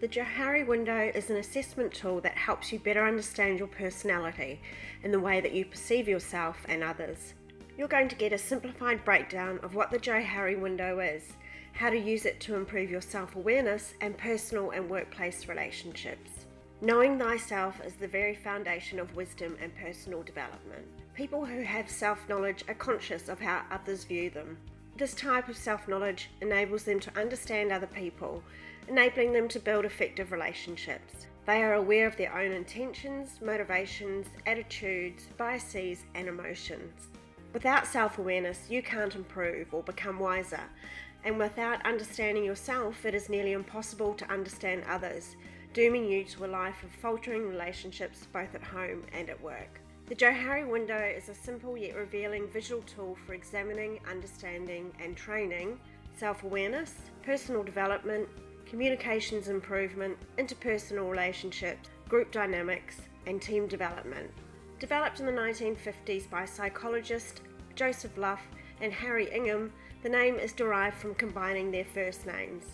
The Johari window is an assessment tool that helps you better understand your personality and the way that you perceive yourself and others. You're going to get a simplified breakdown of what the Johari window is, how to use it to improve your self awareness and personal and workplace relationships. Knowing thyself is the very foundation of wisdom and personal development. People who have self knowledge are conscious of how others view them. This type of self knowledge enables them to understand other people enabling them to build effective relationships. They are aware of their own intentions, motivations, attitudes, biases, and emotions. Without self awareness, you can't improve or become wiser, and without understanding yourself, it is nearly impossible to understand others, dooming you to a life of faltering relationships both at home and at work. The Johari window is a simple yet revealing visual tool for examining, understanding, and training self awareness, personal development, communications improvement, interpersonal relationships, group dynamics, and team development. Developed in the 1950s by psychologist Joseph Luft and Harry Ingham, the name is derived from combining their first names.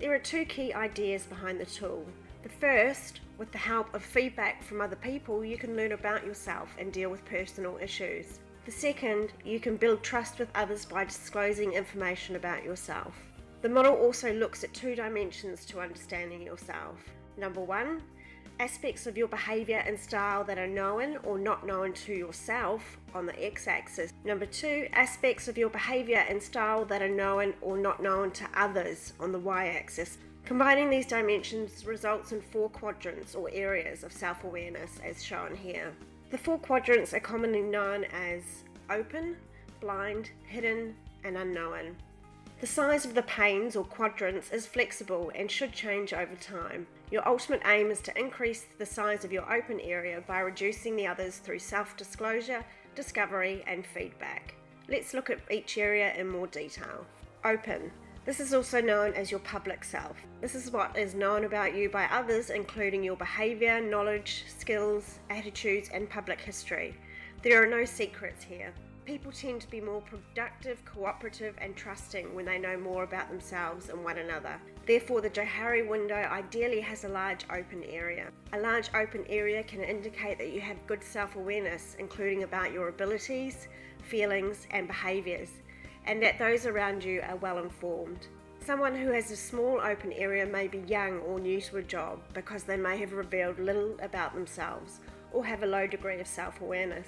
There are two key ideas behind the tool. The first, with the help of feedback from other people, you can learn about yourself and deal with personal issues. The second, you can build trust with others by disclosing information about yourself. The model also looks at two dimensions to understanding yourself. Number one, aspects of your behaviour and style that are known or not known to yourself on the x axis. Number two, aspects of your behaviour and style that are known or not known to others on the y axis. Combining these dimensions results in four quadrants or areas of self awareness as shown here. The four quadrants are commonly known as open, blind, hidden, and unknown. The size of the panes or quadrants is flexible and should change over time. Your ultimate aim is to increase the size of your open area by reducing the others through self disclosure, discovery, and feedback. Let's look at each area in more detail. Open. This is also known as your public self. This is what is known about you by others, including your behaviour, knowledge, skills, attitudes, and public history. There are no secrets here. People tend to be more productive, cooperative, and trusting when they know more about themselves and one another. Therefore, the Johari window ideally has a large open area. A large open area can indicate that you have good self awareness, including about your abilities, feelings, and behaviours, and that those around you are well informed. Someone who has a small open area may be young or new to a job because they may have revealed little about themselves or have a low degree of self awareness.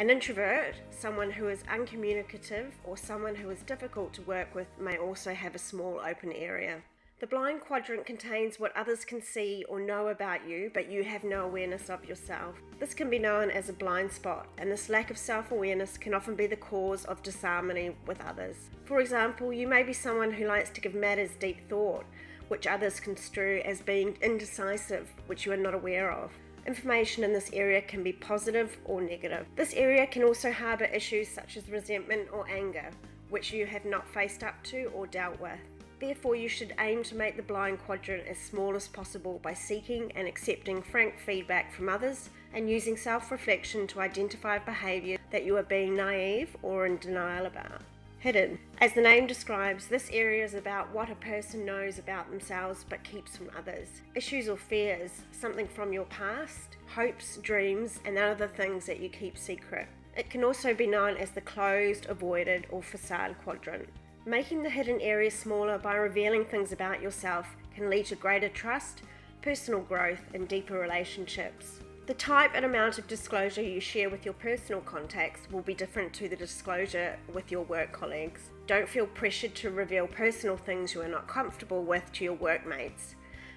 An introvert, someone who is uncommunicative or someone who is difficult to work with, may also have a small open area. The blind quadrant contains what others can see or know about you, but you have no awareness of yourself. This can be known as a blind spot, and this lack of self awareness can often be the cause of disharmony with others. For example, you may be someone who likes to give matters deep thought, which others construe as being indecisive, which you are not aware of. Information in this area can be positive or negative. This area can also harbour issues such as resentment or anger, which you have not faced up to or dealt with. Therefore, you should aim to make the blind quadrant as small as possible by seeking and accepting frank feedback from others and using self reflection to identify behaviour that you are being naive or in denial about. Hidden. As the name describes, this area is about what a person knows about themselves but keeps from others. Issues or fears, something from your past, hopes, dreams, and other things that you keep secret. It can also be known as the closed, avoided, or facade quadrant. Making the hidden area smaller by revealing things about yourself can lead to greater trust, personal growth, and deeper relationships. The type and amount of disclosure you share with your personal contacts will be different to the disclosure with your work colleagues. Don't feel pressured to reveal personal things you are not comfortable with to your workmates.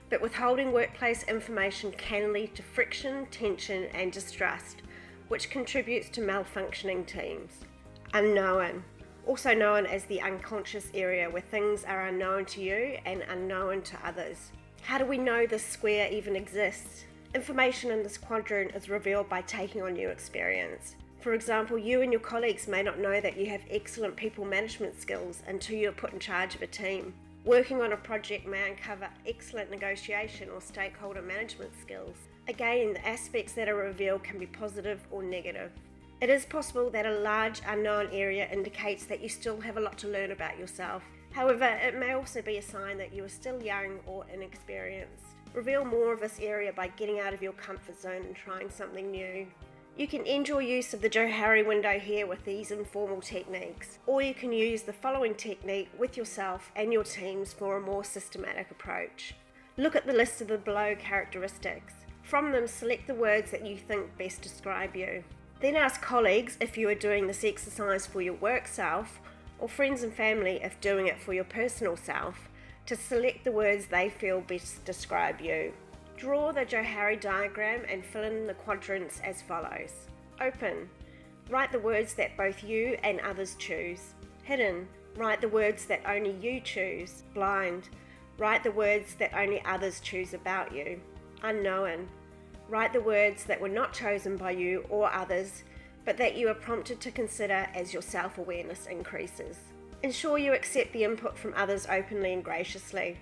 But withholding workplace information can lead to friction, tension, and distrust, which contributes to malfunctioning teams. Unknown, also known as the unconscious area where things are unknown to you and unknown to others. How do we know this square even exists? Information in this quadrant is revealed by taking on new experience. For example, you and your colleagues may not know that you have excellent people management skills until you are put in charge of a team. Working on a project may uncover excellent negotiation or stakeholder management skills. Again, the aspects that are revealed can be positive or negative. It is possible that a large unknown area indicates that you still have a lot to learn about yourself. However, it may also be a sign that you are still young or inexperienced. Reveal more of this area by getting out of your comfort zone and trying something new. You can end your use of the Johari window here with these informal techniques, or you can use the following technique with yourself and your teams for a more systematic approach. Look at the list of the below characteristics. From them, select the words that you think best describe you. Then ask colleagues if you are doing this exercise for your work self, or friends and family if doing it for your personal self, to select the words they feel best describe you. Draw the Johari diagram and fill in the quadrants as follows. Open. Write the words that both you and others choose. Hidden. Write the words that only you choose. Blind. Write the words that only others choose about you. Unknown. Write the words that were not chosen by you or others, but that you are prompted to consider as your self awareness increases. Ensure you accept the input from others openly and graciously.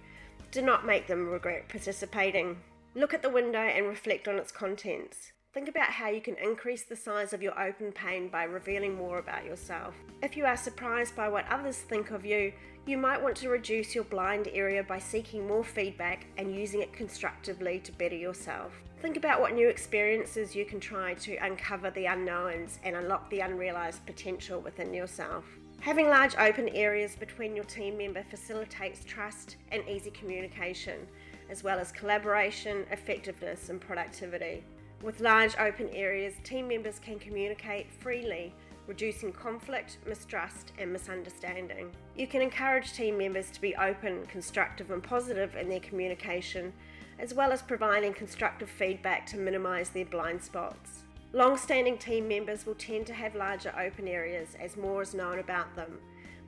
Do not make them regret participating. Look at the window and reflect on its contents. Think about how you can increase the size of your open pane by revealing more about yourself. If you are surprised by what others think of you, you might want to reduce your blind area by seeking more feedback and using it constructively to better yourself. Think about what new experiences you can try to uncover the unknowns and unlock the unrealised potential within yourself. Having large open areas between your team member facilitates trust and easy communication as well as collaboration, effectiveness, and productivity. With large open areas, team members can communicate freely, reducing conflict, mistrust, and misunderstanding. You can encourage team members to be open, constructive, and positive in their communication, as well as providing constructive feedback to minimise their blind spots. Long standing team members will tend to have larger open areas as more is known about them,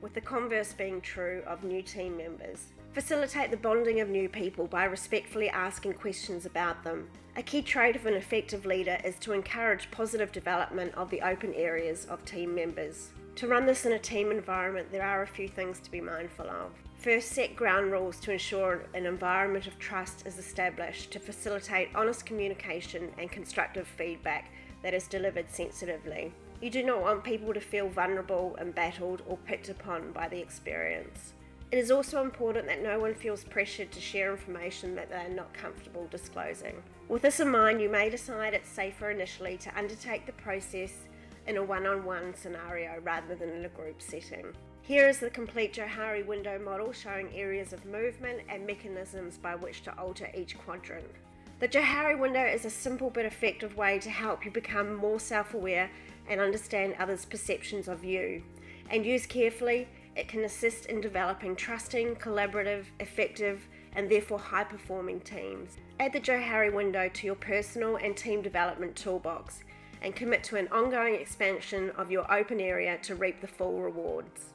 with the converse being true of new team members. Facilitate the bonding of new people by respectfully asking questions about them. A key trait of an effective leader is to encourage positive development of the open areas of team members. To run this in a team environment, there are a few things to be mindful of. First, set ground rules to ensure an environment of trust is established to facilitate honest communication and constructive feedback that is delivered sensitively. You do not want people to feel vulnerable, embattled, or picked upon by the experience. It is also important that no one feels pressured to share information that they are not comfortable disclosing. With this in mind, you may decide it's safer initially to undertake the process in a one on one scenario rather than in a group setting. Here is the complete Johari window model showing areas of movement and mechanisms by which to alter each quadrant. The Johari window is a simple but effective way to help you become more self aware and understand others' perceptions of you. And used carefully, it can assist in developing trusting, collaborative, effective, and therefore high performing teams. Add the Johari window to your personal and team development toolbox and commit to an ongoing expansion of your open area to reap the full rewards.